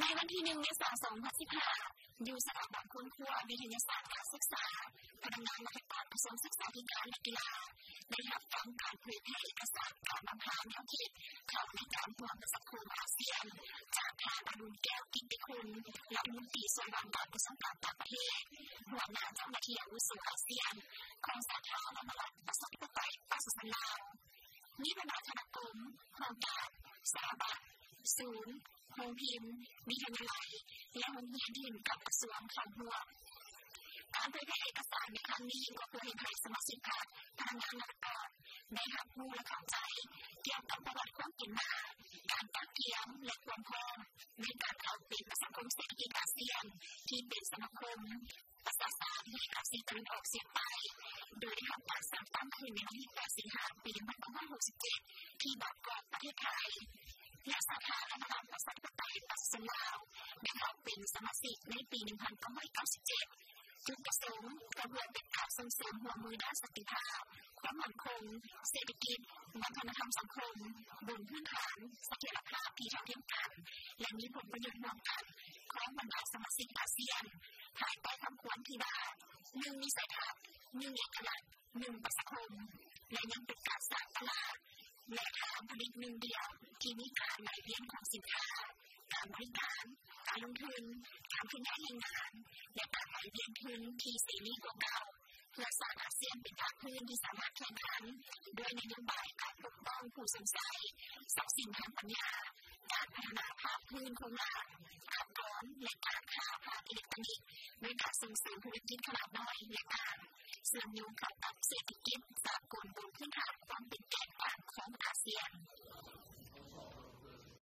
ในวันที่หนึ่งเมษายน2015อยู่สถาบันคุณครัววิทยาศาสตร์การศึกษาพนักงานราชการกระทรวงศึกษาธิการและกีฬาได้รับฟังการเผยแพร่เอกสารการนำพาแนวคิดข่าวในการร่วมสังคมอาเซียน จากทางอดุลแก้วกิติคุณรัฐมนตรีส่วนการกระทรวงการต่างประเทศหัวหน้าเจ้าหน้าที่อาวุโสอาเซียนของสาธารณรัฐประชาธิปไตยปากีสถานมีบรรดาคณะกรมโครงการสถาบันศูนย์ โรงพิมพ์วิทยาลัยและโรงเรียนที่อยู่กับกระทรวงการร่วมการเผยแพร่เอกสารในครั้งนี้ก็เพื่อให้ใครสมาชิกพักพนักงานราชการได้รับรู้และเข้าใจเกี่ยวกับประวัติความเป็นมาการตั้งเกียมและความพร้อมในการเข้าเป็นสังคมเศรษฐกิจอาเซียนที่เป็นสมาคมประชาชาติให้กับสิ่งตะวันออกเฉียงใต้โดยได้ทำการสร้างตั้งขึ้นในวันที่8สิงหาคมปี2567 ที่บางกอกประเทศไทย และสาธารณรัฐประชาธิปไตยปัสสาวะได้เข้าเป็นสมาชิกในปี 1997 จุดประสงค์กระบวนเป็นการส่งเสริมหัวมือด้านสติภาพความมั่นคง เศรษฐกิจวัฒนธรรมสังคมบนพื้นฐานเสถียรภาพที่เท่าเทียมกัน และมีผลประโยชน์ร่วมกันของบรรดาสมาชิกอาเซียนภายใต้คำควรที่ว่าหนึ่งมีสายทัศน์หนึ่งเอกลักษณ์หนึ่งประสคมและยังเป็นการสร้างตลาดและทางผลิตหนึ่งเดียว ที่มีการไหลเวียนของสินค้า การบริการ การลงทุน การขยายแรงงาน และการไหลเวียนทุนที่เสรีกว่าเก่าเพื่อสร้างอาเซียนเป็นภาคพื้นที่สามารถแข่งขันด้วยนโยบายการปกป้องผู้สงสัยทรัพย์สินทางปัญญา การพัฒนาภาคพื้นโครงหลักขับร้อนและการค้าภาคอิเล็กทรอนิกส์ด้วยการส่งเสริมธุรกิจขนาดน้อยและกางเสริมโยงกับเศรษฐกิจสากลบนพื้นฐานควาน